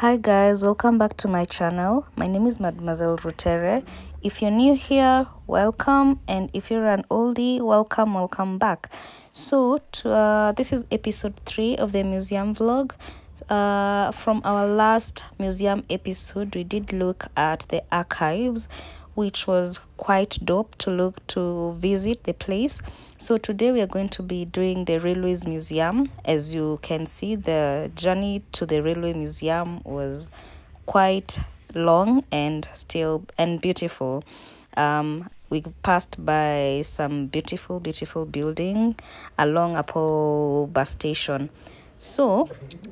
Hi guys, welcome back to my channel. My name is Mademoiselle Rutere. If you're new here, welcome, and if you're an oldie, welcome, welcome back. So, to, uh, this is episode three of the museum vlog. Uh, from our last museum episode, we did look at the archives, which was quite dope to look to visit the place. So today we are going to be doing the Railways Museum. As you can see, the journey to the Railway Museum was quite long and still and beautiful. Um, we passed by some beautiful, beautiful building along Apo bus station. So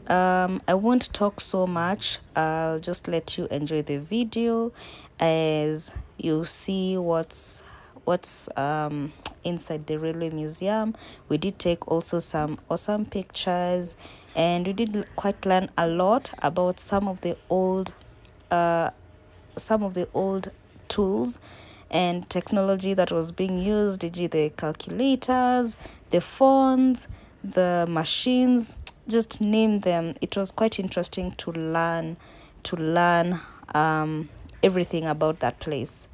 um, I won't talk so much. I'll just let you enjoy the video as you see what's what's um inside the railway museum we did take also some awesome pictures and we did quite learn a lot about some of the old uh some of the old tools and technology that was being used e.g. the calculators the phones the machines just name them it was quite interesting to learn to learn um everything about that place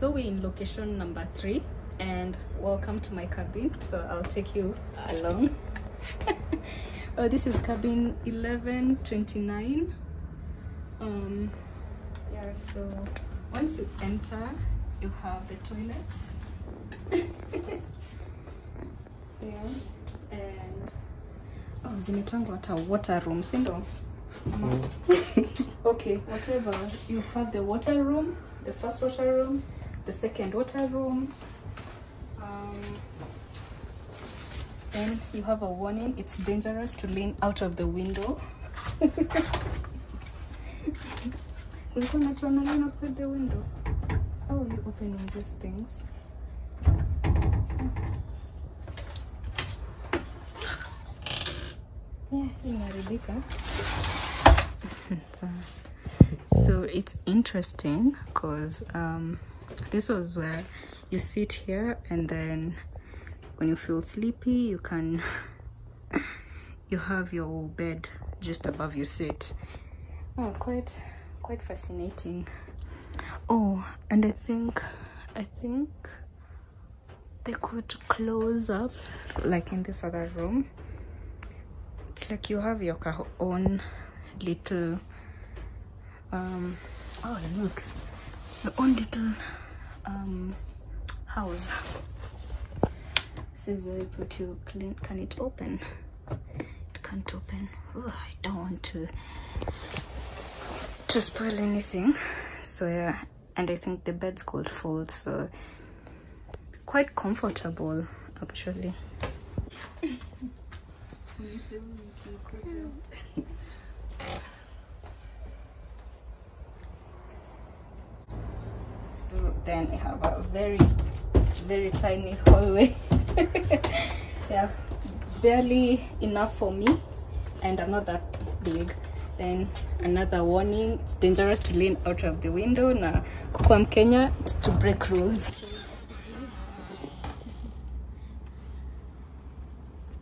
so we're in location number three and welcome to my cabin. So i'll take you along. Oh this is cabin 1129 um yeah so once you enter you have the toilets yeah and oh zimetangwa hata water room sindo okay whatever. You have the water room the first water room the second water room. Um, then you have a warning. It's dangerous to lean out of the window. Ulikuwa unatuona lean outside the window. How are you opening these things? Yeah so it's interesting because um, this was where you sit here and then when you feel sleepy you can you have your bed just above your seat oh quite quite fascinating. Oh and i think i think they could close up like in this other room. It's like you have your own little um oh look. Your own little um house. This is put your clean can it open? It can't open. Oh, i don't want to to spoil anything. So yeah and i think the bed's called fold so quite comfortable actually so then you have a very very tiny hallway. Yeah barely enough for me and i'm not that big. Then another warning it's dangerous to lean out of the window. Na kukua mkenya it's to break rules.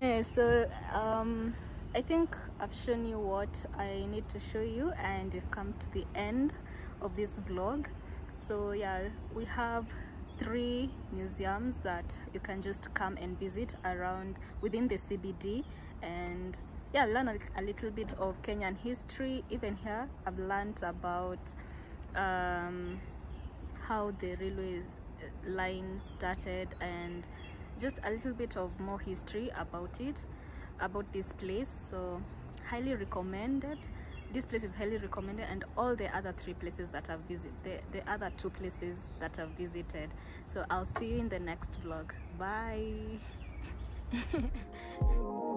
Yeah so um i think i've shown you what i need to show you and we've come to the end of this vlog so yeah we have three museums that you can just come and visit around within the cbd and yeah learn a, a little bit of kenyan history. Even here i've learned about um, how the railway line started and just a little bit of more history about it about this place. So highly recommended this place is highly recommended and all the other three places that i've visited the, the other two places that i've visited. So i'll see you in the next vlog. Bye